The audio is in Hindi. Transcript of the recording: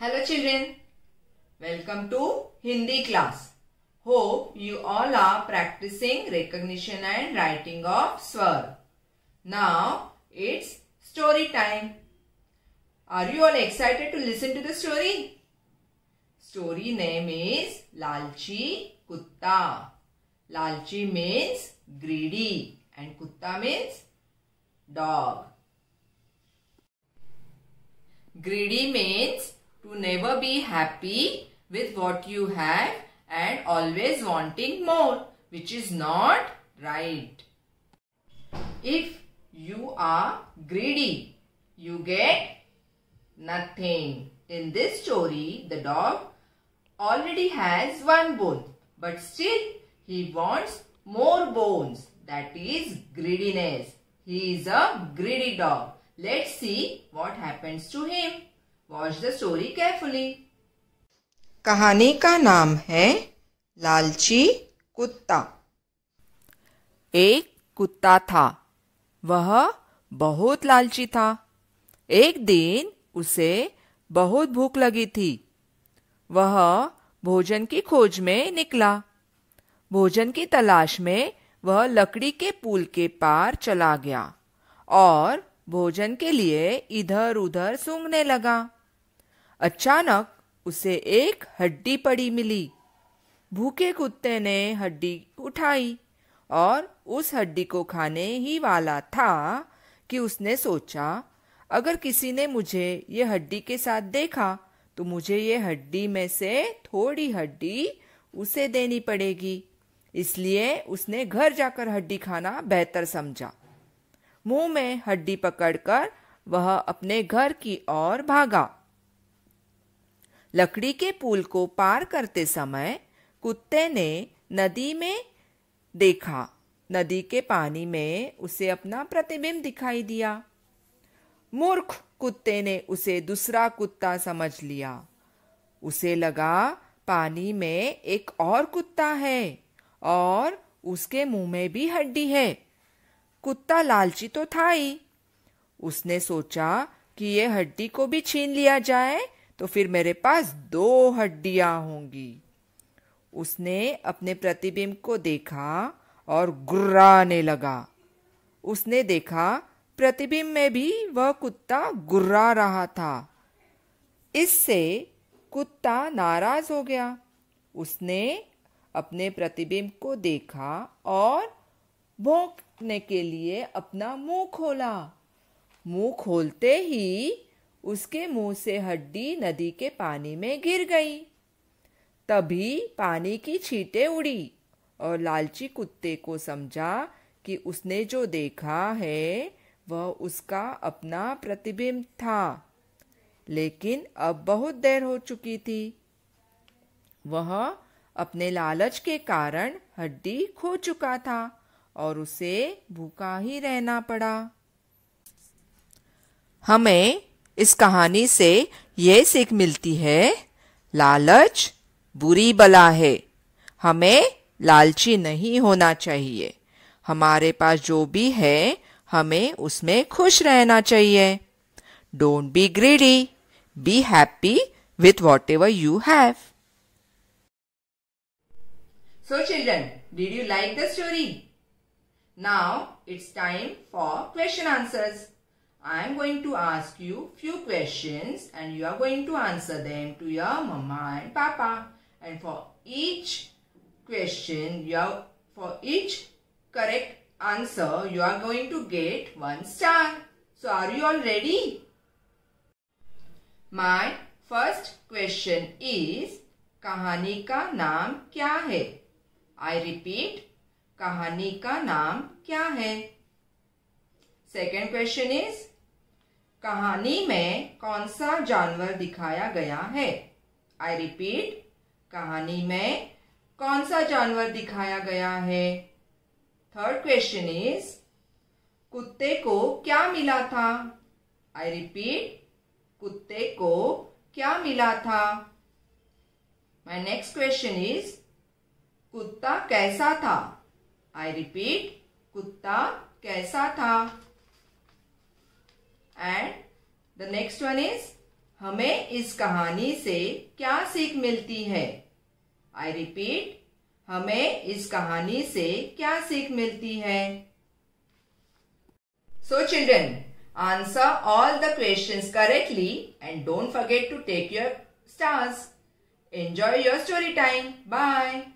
Hello children, welcome to Hindi class. Hope you all are practicing recognition and writing of swar. Now it's story time. Are you all excited to listen to the story? Story name is Lalchi Kutta. Lalchi means greedy and Kutta means dog. Greedy means to never be happy with what you have and always wanting more, which is not right. If you are greedy, you get nothing. In this story, the dog already has one bone, but still he wants more bones. That is greediness. He is a greedy dog. Let's see what happens to him. Watch the story carefully. कहानी का नाम है लालची कुत्ता। एक कुत्ता था। वह बहुत लालची था। एक दिन उसे बहुत भूख लगी थी। वह भोजन की खोज में निकला। भोजन की तलाश में वह लकड़ी के पुल के पार चला गया और भोजन के लिए इधर उधर सूंघने लगा। अचानक उसे एक हड्डी पड़ी मिली। भूखे कुत्ते ने हड्डी उठाई और उस हड्डी को खाने ही वाला था कि उसने सोचा, अगर किसी ने मुझे ये हड्डी के साथ देखा तो मुझे ये हड्डी में से थोड़ी हड्डी उसे देनी पड़ेगी। इसलिए उसने घर जाकर हड्डी खाना बेहतर समझा। मुँह में हड्डी पकड़कर वह अपने घर की ओर भागा। लकड़ी के पुल को पार करते समय कुत्ते ने नदी में देखा। नदी के पानी में उसे अपना प्रतिबिंब दिखाई दिया। मूर्ख कुत्ते ने उसे दूसरा कुत्ता समझ लिया। उसे लगा, पानी में एक और कुत्ता है और उसके मुँह में भी हड्डी है। कुत्ता लालची तो था ही। उसने सोचा कि ये हड्डी को भी छीन लिया जाए तो फिर मेरे पास दो हड्डियाँ होंगी। उसने अपने प्रतिबिंब को देखा और गुर्राने लगा। उसने देखा, प्रतिबिंब में भी वह कुत्ता गुर्रा रहा था। इससे कुत्ता नाराज़ हो गया। उसने अपने प्रतिबिंब को देखा और भोंकने के लिए अपना मुँह खोला। मुँह खोलते ही उसके मुँह से हड्डी नदी के पानी में गिर गई। तभी पानी की छींटे उड़ी और लालची कुत्ते को समझा कि उसने जो देखा है, वह उसका अपना प्रतिबिंब था। लेकिन अब बहुत देर हो चुकी थी। वह अपने लालच के कारण हड्डी खो चुका था और उसे भूखा ही रहना पड़ा। हमें इस कहानी से ये सीख मिलती है लालच बुरी बला है हमें लालची नहीं होना चाहिए हमारे पास जो भी है हमें उसमें खुश रहना चाहिए don't be greedy be happy with whatever you have So children, did you like the story? Now it's time for question answers. I am going to ask you few questions and you are going to answer them to your mama and papa. And for each question, you are, for each correct answer, you are going to get one star. So are you all ready? My first question is कहानी का नाम क्या है आई रिपीट कहानी का नाम क्या है सेकेंड क्वेश्चन इज कहानी में कौन सा जानवर दिखाया गया है? आई रिपीट कहानी में कौन सा जानवर दिखाया गया है? थर्ड क्वेश्चन इज़ कुत्ते को क्या मिला था? आई रिपीट कुत्ते को क्या मिला था? माई नेक्स्ट क्वेश्चन इज़ कुत्ता कैसा था? आई रिपीट कुत्ता कैसा था? And the next one is, हमें इस कहानी से क्या सीख मिलती है? आई रिपीट हमें इस कहानी से क्या सीख मिलती है? So children answer all the questions correctly and don't forget to take your stars enjoy your story time bye